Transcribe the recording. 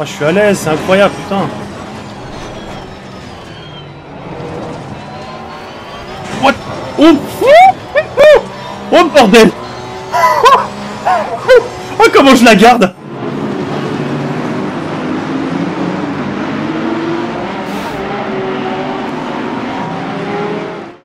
Oh, je suis à l'aise, c'est incroyable, putain. What? Oh Oh, oh, oh bordel. Oh, oh comment je la garde?